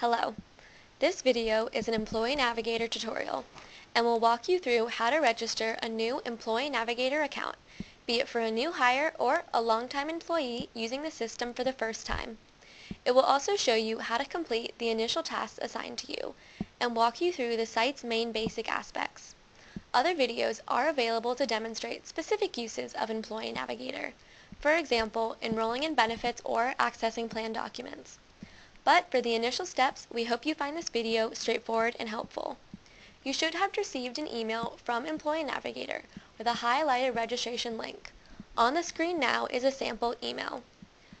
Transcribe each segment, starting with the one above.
Hello. This video is an Employee Navigator tutorial and will walk you through how to register a new Employee Navigator account, be it for a new hire or a longtime employee using the system for the first time. It will also show you how to complete the initial tasks assigned to you and walk you through the site's main basic aspects. Other videos are available to demonstrate specific uses of Employee Navigator, for example, enrolling in benefits or accessing plan documents. But for the initial steps, we hope you find this video straightforward and helpful. You should have received an email from Employee Navigator with a highlighted registration link. On the screen now is a sample email.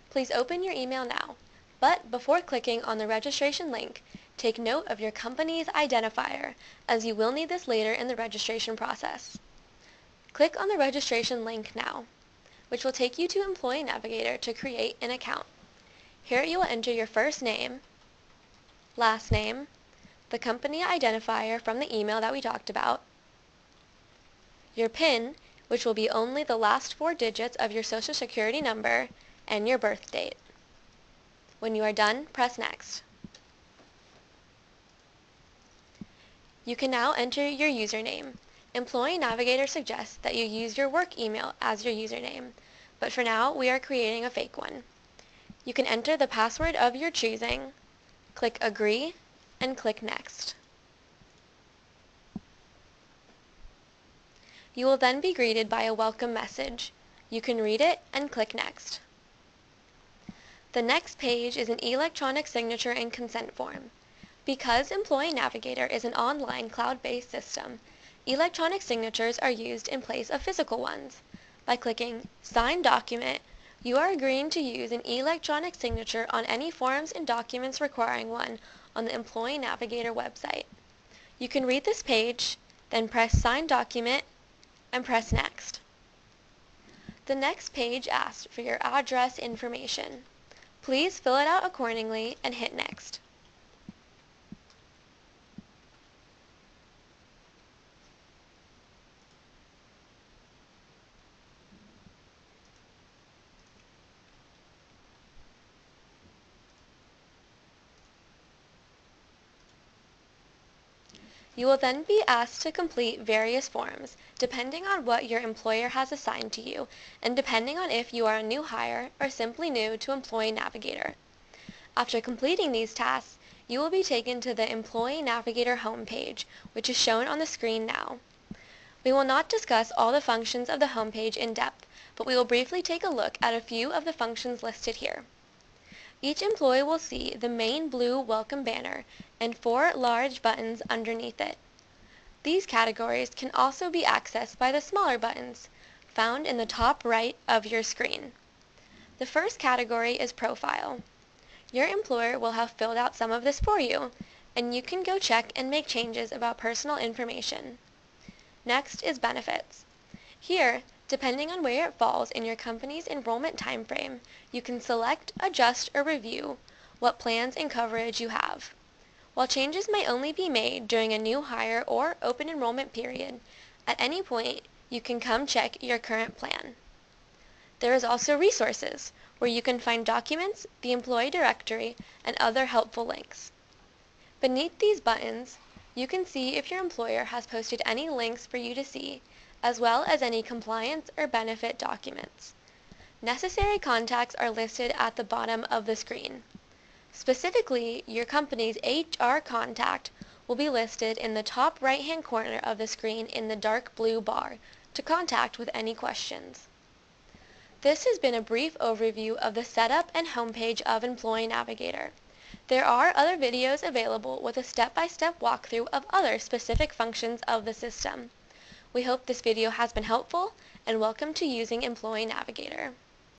Please open your email now, but before clicking on the registration link, take note of your company's identifier, as you will need this later in the registration process. Click on the registration link now, which will take you to Employee Navigator to create an account. Here you will enter your first name, last name, the company identifier from the email that we talked about, your PIN, which will be only the last four digits of your social security number, and your birth date. When you are done, press Next. You can now enter your username. Employee Navigator suggests that you use your work email as your username, but for now we are creating a fake one. You can enter the password of your choosing, click Agree, and click Next. You will then be greeted by a welcome message. You can read it and click Next. The next page is an electronic signature and consent form. Because Employee Navigator is an online cloud-based system, electronic signatures are used in place of physical ones. By clicking Sign Document, you are agreeing to use an electronic signature on any forms and documents requiring one on the Employee Navigator website. You can read this page, then press Sign Document, and press Next. The next page asks for your address information. Please fill it out accordingly and hit Next. You will then be asked to complete various forms, depending on what your employer has assigned to you, and depending on if you are a new hire or simply new to Employee Navigator. After completing these tasks, you will be taken to the Employee Navigator homepage, which is shown on the screen now. We will not discuss all the functions of the homepage in depth, but we will briefly take a look at a few of the functions listed here. Each employee will see the main blue Welcome banner and four large buttons underneath it. These categories can also be accessed by the smaller buttons found in the top right of your screen. The first category is Profile. Your employer will have filled out some of this for you, and you can go check and make changes about personal information. Next is Benefits. Here, Depending on where it falls in your company's enrollment timeframe, you can select, adjust, or review what plans and coverage you have. While changes may only be made during a new hire or open enrollment period, at any point you can come check your current plan. There is also Resources, where you can find documents, the employee directory, and other helpful links. Beneath these buttons, you can see if your employer has posted any links for you to see as well as any compliance or benefit documents. Necessary contacts are listed at the bottom of the screen. Specifically, your company's HR contact will be listed in the top right-hand corner of the screen in the dark blue bar to contact with any questions. This has been a brief overview of the setup and homepage of Employee Navigator. There are other videos available with a step-by-step -step walkthrough of other specific functions of the system. We hope this video has been helpful and welcome to using Employee Navigator.